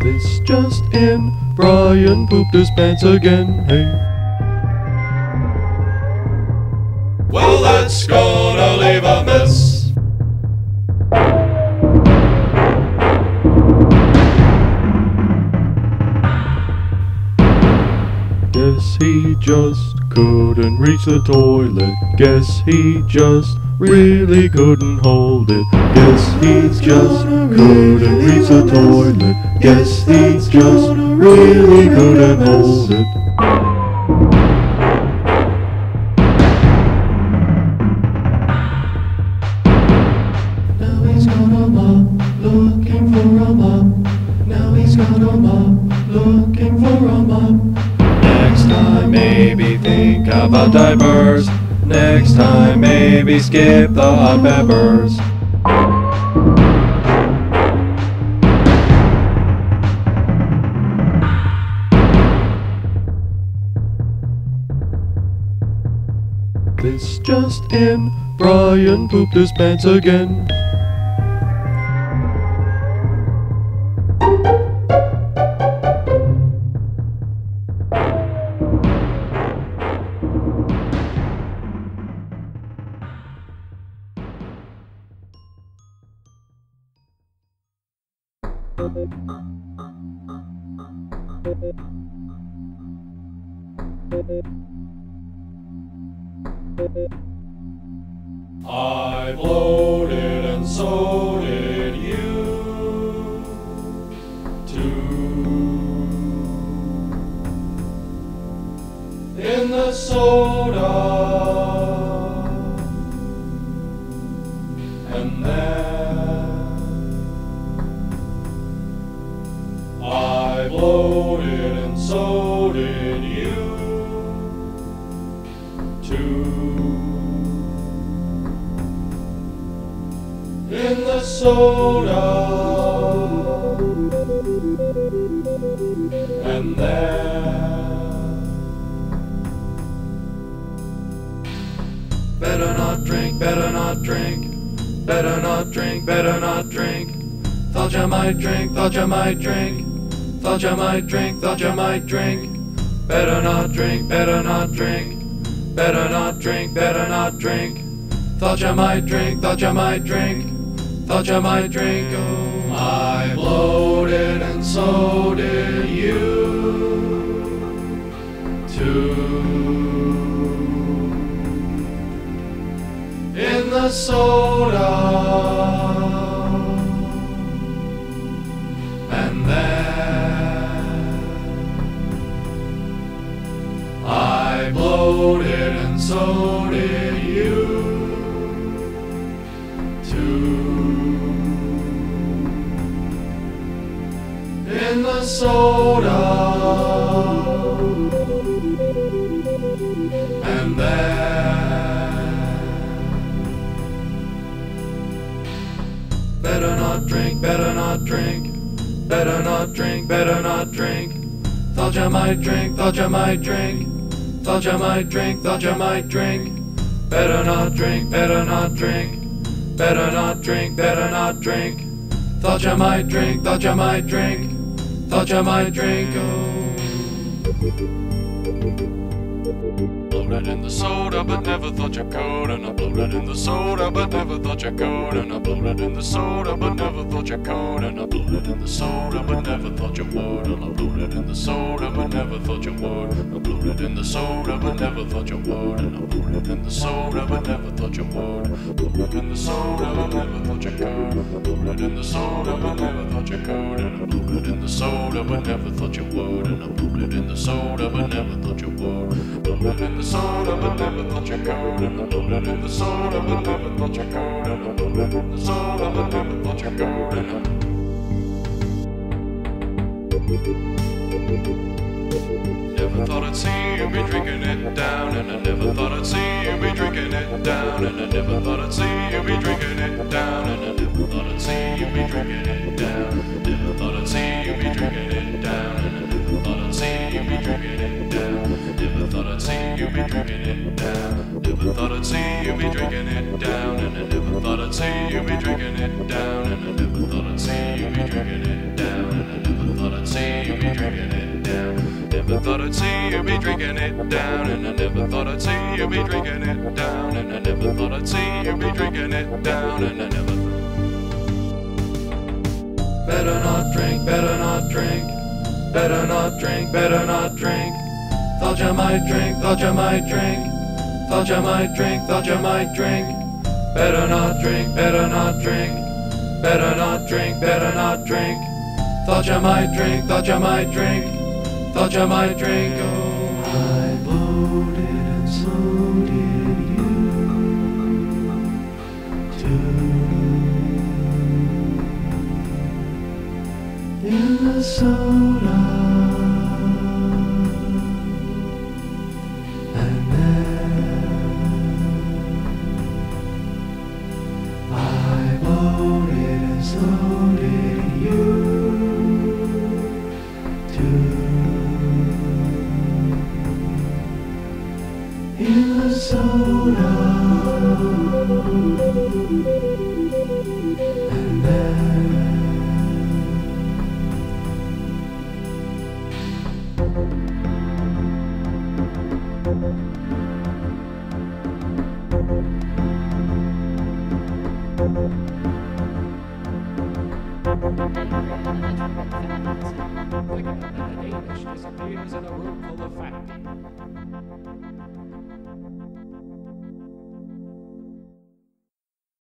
This just in, Brian pooped his pants again. Hey. Well, that's gonna leave a mess. Guess he just couldn't reach the toilet. Guess he just really couldn't hold it. Guess he's just couldn't reach the toilet. Guess he's just really couldn't hold it. Now he's got a mom, looking for a mom. Now he's got a mom, looking for a mom. Next time, maybe think about diapers. Next time, maybe skip the hot peppers. This just in, Brian pooped his pants again. I bloated and so did you too. In the soda, so did you too. in the soda. And then better not drink, better not drink, better not drink, better not drink. Thought you might drink, thought you might drink, thought you might drink, thought you might drink. Better not drink, better not drink, better not drink, better not drink. Thought you might drink, thought you might drink, thought you might drink. Oh, I bloated and so did you too. In the soda, so did you too. In the soda, and then better not drink, better not drink, better not drink, better not drink. Thought you might drink, thought you might drink, thought you might drink, thought you might drink. Better not drink, better not drink, better not drink, better not drink. Thought you might drink, thought you might drink, thought you might drink. Oh. Bloated in the soda, but never thought you could. And I bloated in the soda, but never thought you could. And I bloated in the soda, but never thought you could. And I bloated in the soda, but never thought you would. And I bloated in the soda, but never thought you would. I bloated in the soda, but never thought you would. And I bloated in the soda, but never thought you would. Bloated in the soda, but never thought you could. Bloated in the soda, but never thought you could. And I bloated in the soda, but never thought you would. And I bloated in the soda, but never thought you would. Bloated in the soda, but never thought you could. In the soda, but never thought you could. In the soda, but never thought you could. Never thought I'd see you be drinking it down, and I never thought I'd see you be drinking it down, and I never thought I'd see you be drinking it down, and I never thought I'd see you be drinking it down. Never thought I'd see you be drinking it down, and be drinking it down. Never thought I'd see you be drinking it down, and I never thought I'd see you be drinking it down, and I never thought I'd see you be drinking it down, and I never thought I'd see you be drinking it down. Never thought I'd see you be drinking it down, and I never thought I'd see you be drinking it down, and I never thought I'd see you be drinking it down, and I never. Better not drink, better not drink, better not drink, better not drink. Thought you might drink, thought you might drink, thought you might drink, thought you might drink. Better not drink, better not drink, better not drink, better not drink. Thought you might drink, thought you might drink, thought you might drink. Oh, I voted and so did you too. Minnesota. And Minnesota. And disappears in a room full of fat people.